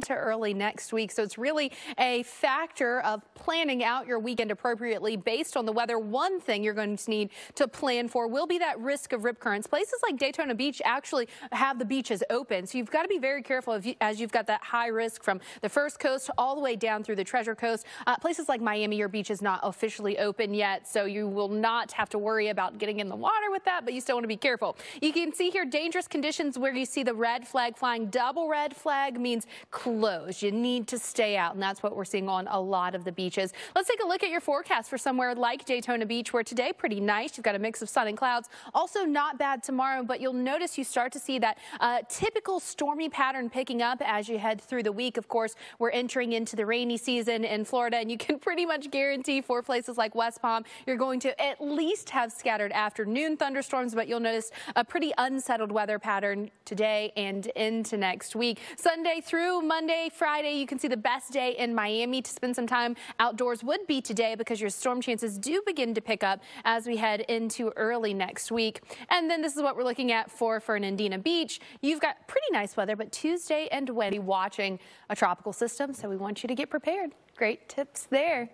into early next week. So it's really a factor of planning out your weekend appropriately based on the weather. One thing you're going to need to plan for will be that risk of rip currents. Places like Daytona Beach actually have the beaches open. So you've got to be very careful you, as you've got that high risk from the first coast all the way down through the Treasure Coast. Uh, places like Miami, your beach is not officially open yet, so you will not have to worry about getting in the water with that, but you still want to be careful. You can see here dangerous conditions where you see the red flag flying. Double red flag means closed. You need to stay out, and that's what we're seeing on a lot of the beaches. Let's take a look at your forecast for somewhere like Daytona Beach, where today pretty nice. You've got a mix of sun and clouds. Also not bad tomorrow, but you'll notice you start to see that uh, typical stormy pattern picking up as you head through the week. Of course, we're entering into the rainy season in Florida, and you can pretty much guarantee for places like West Palm, you're going to at least have scattered afternoon thunderstorms, but you'll notice a pretty unsettled weather pattern today and into next week. Sunday through Monday, Friday, you can see the best day in Miami to spend some time outdoors would be today because your storm chances do begin to pick up as we head into early next week. And then this is what we're looking at for Fernandina Beach. You've got pretty nice weather, but Tuesday and Wednesday watching a tropical system, so we want you to get prepared. Great tips there.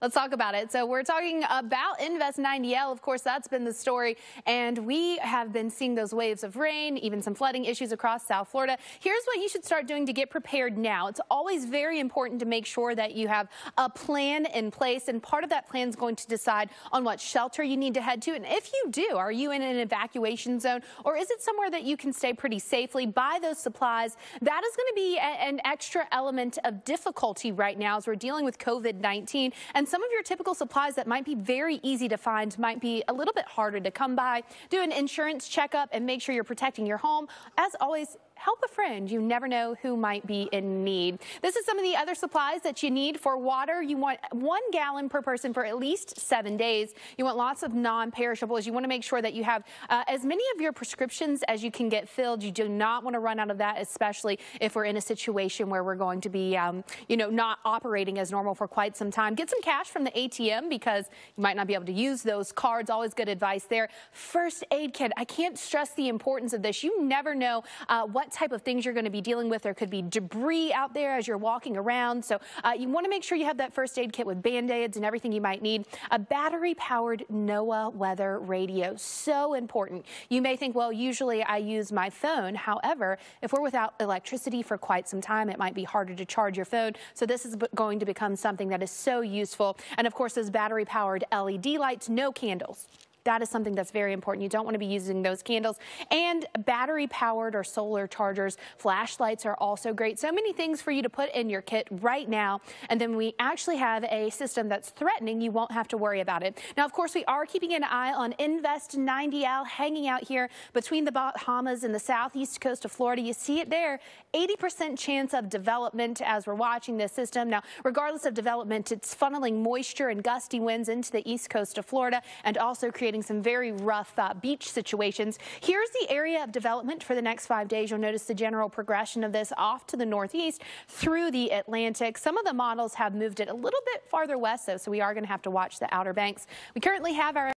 Let's talk about it. So we're talking about Invest 90L. Of course, that's been the story. And we have been seeing those waves of rain, even some flooding issues across South Florida. Here's what you should start doing to get prepared now. It's always very important to make sure that you have a plan in place. And part of that plan is going to decide on what shelter you need to head to. And if you do, are you in an evacuation zone or is it somewhere that you can stay pretty safely? Buy those supplies. That is going to be an extra element of difficulty right now as we're dealing with COVID-19. And some of your typical supplies that might be very easy to find might be a little bit harder to come by. Do an insurance checkup and make sure you're protecting your home. As always, help a friend. You never know who might be in need. This is some of the other supplies that you need for water. You want one gallon per person for at least seven days. You want lots of non-perishables. You want to make sure that you have uh, as many of your prescriptions as you can get filled. You do not want to run out of that, especially if we're in a situation where we're going to be, um, you know, not operating as normal for quite some time. Get some cash from the ATM because you might not be able to use those cards. Always good advice there. First aid kit. I can't stress the importance of this. You never know uh, what type of things you're going to be dealing with. There could be debris out there as you're walking around. So uh, you want to make sure you have that first aid kit with band-aids and everything you might need. A battery-powered NOAA weather radio. So important. You may think, well, usually I use my phone. However, if we're without electricity for quite some time, it might be harder to charge your phone. So this is going to become something that is so useful. And of course, those battery-powered LED lights, no candles. That is something that's very important. You don't want to be using those candles. And battery powered or solar chargers, flashlights are also great. So many things for you to put in your kit right now. And then we actually have a system that's threatening. You won't have to worry about it. Now, of course, we are keeping an eye on Invest 90L hanging out here between the Bahamas and the southeast coast of Florida. You see it there, 80% chance of development as we're watching this system. Now, regardless of development, it's funneling moisture and gusty winds into the east coast of Florida and also creating some very rough uh, beach situations. Here's the area of development for the next five days. You'll notice the general progression of this off to the northeast through the Atlantic. Some of the models have moved it a little bit farther west, though, so we are going to have to watch the Outer Banks. We currently have our